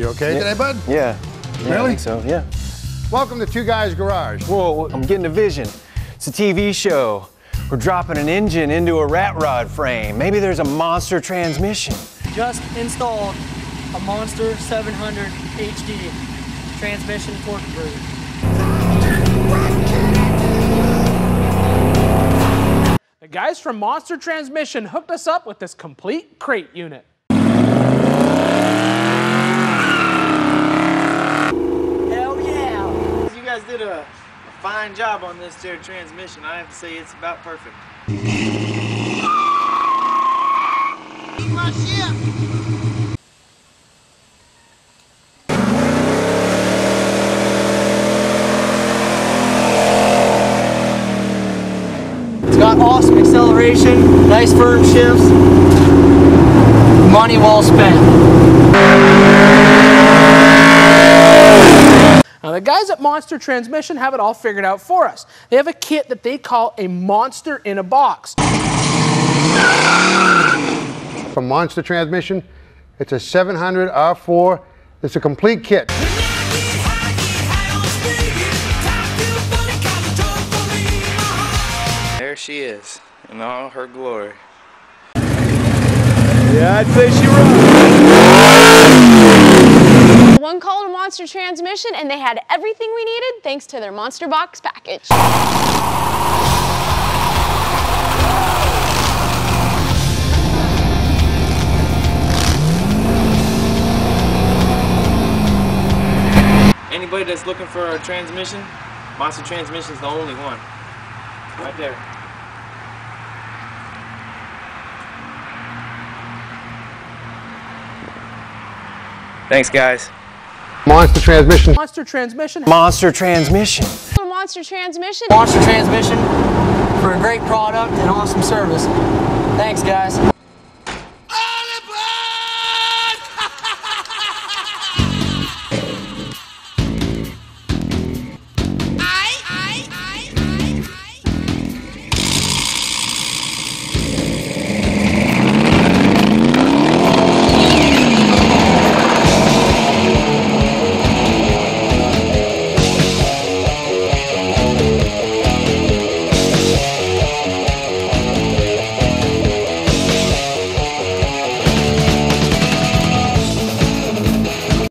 You okay today, bud? Yeah. yeah I Really? think so, yeah. Welcome to Two Guys Garage. Whoa, I'm getting a vision. It's a TV show. We're dropping an engine into a rat rod frame. Maybe there's a monster transmission. Just installed a Monster 700 HD transmission torque converter. The guys from Monster Transmission hooked us up with this complete crate unit. Hell yeah! You guys did a, a fine job on this there transmission. I have to say it's about perfect. It's got awesome acceleration, nice firm shifts. Money well spent. Now, the guys at Monster Transmission have it all figured out for us. They have a kit that they call a monster in a box. From Monster Transmission, it's a 700 R4. It's a complete kit. There she is in all her glory. Yeah, I'd say she runs. One call to Monster Transmission, and they had everything we needed thanks to their Monster Box package. Anybody that's looking for a transmission, Monster Transmission is the only one. Right there. Thanks, guys. Monster Transmission. Monster Transmission. Monster transmission. Monster Transmission. Monster transmission for a great product and awesome service. Thanks, guys.